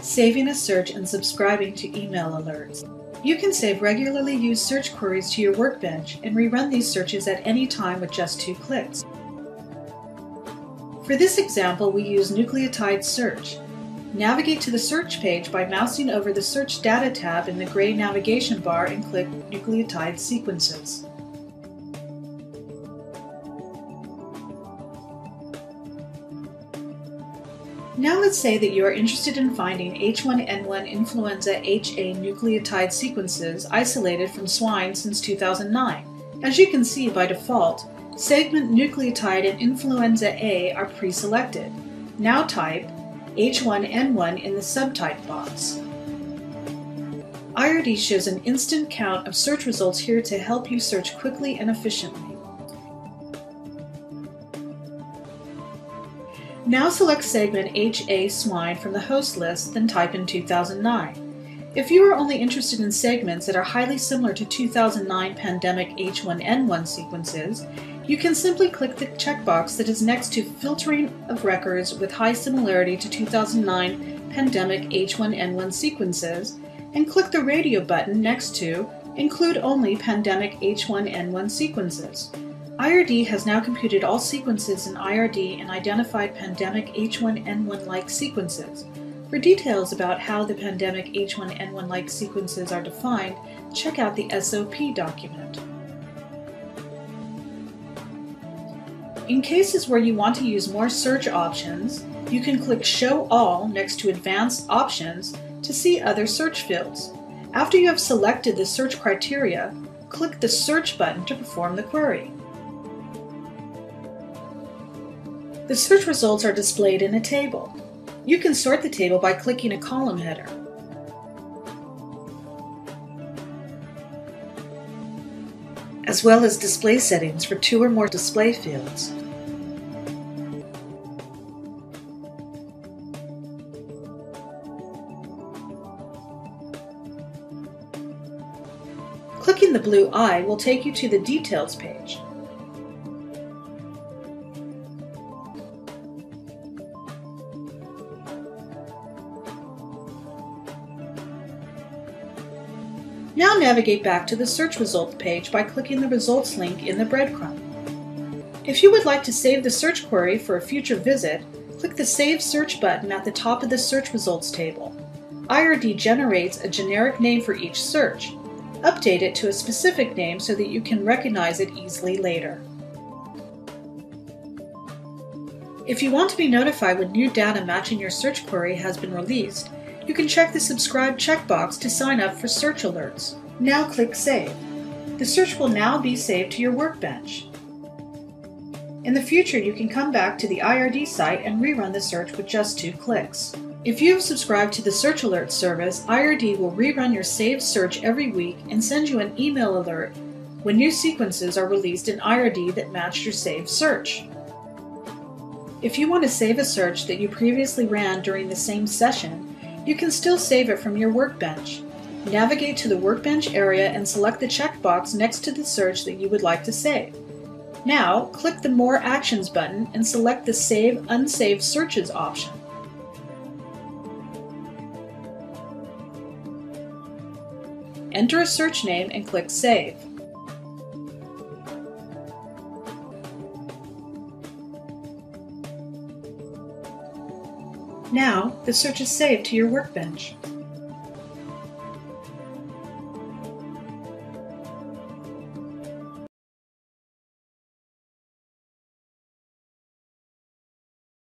Saving a search and subscribing to email alerts. You can save regularly used search queries to your workbench and rerun these searches at any time with just two clicks. For this example, we use nucleotide search. Navigate to the search page by mousing over the Search Data tab in the gray navigation bar and click Nucleotide Sequences. Now let's say that you are interested in finding H1N1 influenza HA nucleotide sequences isolated from swine since 2009. As you can see by default, segment nucleotide and influenza A are pre-selected. Now type H1N1 in the subtype box. IRD shows an instant count of search results here to help you search quickly and efficiently. Now select segment HA swine from the host list, then type in 2009. If you are only interested in segments that are highly similar to 2009 pandemic H1N1 sequences, you can simply click the checkbox that is next to Filtering of Records with high similarity to 2009 pandemic H1N1 sequences and click the radio button next to Include Only Pandemic H1N1 Sequences. IRD has now computed all sequences in IRD and identified pandemic H1N1-like sequences. For details about how the pandemic H1N1-like sequences are defined, check out the SOP document. In cases where you want to use more search options, you can click Show All next to Advanced Options to see other search fields. After you have selected the search criteria, click the Search button to perform the query. The search results are displayed in a table. You can sort the table by clicking a column header. as well as display settings for two or more display fields. Clicking the blue eye will take you to the Details page. Now navigate back to the search results page by clicking the results link in the breadcrumb. If you would like to save the search query for a future visit, click the Save Search button at the top of the search results table. IRD generates a generic name for each search. Update it to a specific name so that you can recognize it easily later. If you want to be notified when new data matching your search query has been released, you can check the subscribe checkbox to sign up for search alerts. Now click Save. The search will now be saved to your workbench. In the future, you can come back to the IRD site and rerun the search with just two clicks. If you have subscribed to the Search Alert service, IRD will rerun your saved search every week and send you an email alert when new sequences are released in IRD that match your saved search. If you want to save a search that you previously ran during the same session, you can still save it from your workbench. Navigate to the workbench area and select the checkbox next to the search that you would like to save. Now, click the More Actions button and select the Save Unsaved Searches option. Enter a search name and click Save. Now, the search is saved to your workbench.